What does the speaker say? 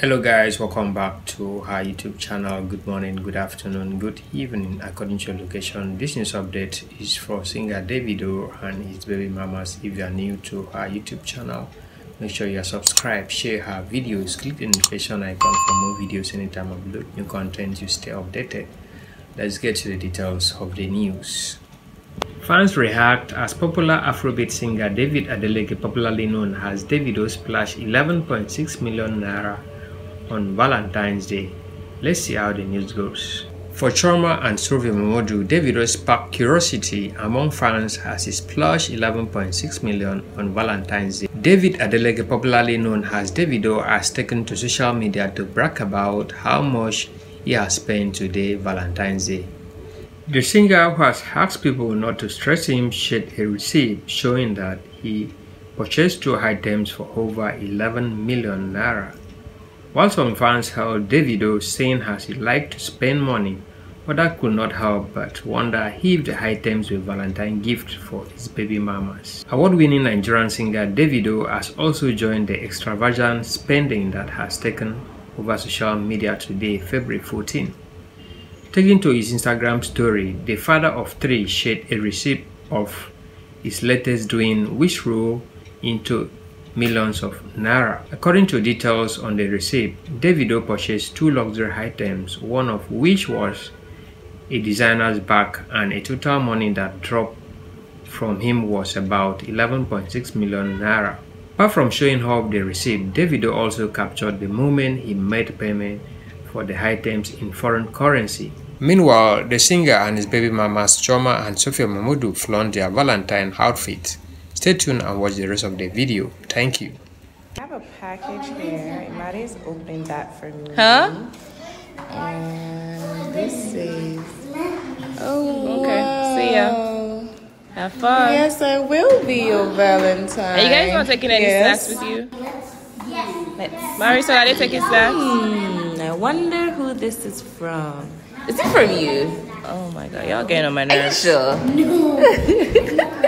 hello guys. Welcome back to our youtube channel. Good morning good afternoon good evening. According to your location this news update is for singer davido and his baby mamas if you are new to our youtube channel. Make sure you are subscribed share her videos click the notification icon for more videos anytime upload new content. You stay updated. Let's get to the details of the news. Fans react as popular Afrobeat singer David Adeleke, popularly known as Davido, splashed 11.6 million naira on Valentine's Day. Let's see how the news goes. For Chioma and Sylvia Momodu, Davido sparked curiosity among fans as he splashed 11.6 million on Valentine's Day. David Adeleke, popularly known as Davido, has taken to social media to brag about how much he has spent today, Valentine's Day. The singer who has asked people not to stress him shared a receipt showing that he purchased two items for over 11 million naira. While some fans held Davido saying as he liked to spend money, others could not help but wonder if the items were Valentine gift for his baby mamas. Award-winning Nigerian singer Davido has also joined the extravagant spending that has taken over social media today, February 14. Taking to his Instagram story, the father of three shared a receipt of his latest doing which rolled into millions of naira. According to details on the receipt, Davido purchased two luxury items, one of which was a designer's bag and a total money that dropped from him was about 11.6 million naira. Apart from showing off the receipt, Davido also captured the moment he made payment for the items in foreign currency. Meanwhile, the singer and his baby mamas Chioma and Sophia Momodu flaunt their Valentine outfit. Stay tuned and watch the rest of the video. Thank you. I have a package here. Imadi's opening that for me. Huh? And this is. Oh, okay. See ya. Have fun. Yes, I will be your Valentine. Are you guys not taking any yes. snacks with you? Yes. Let's. Marisol, are they taking snacks? Hmm, I wonder who this is from. Is it from you? Oh my god, y'all getting on my Are you nerves. sure? Samurai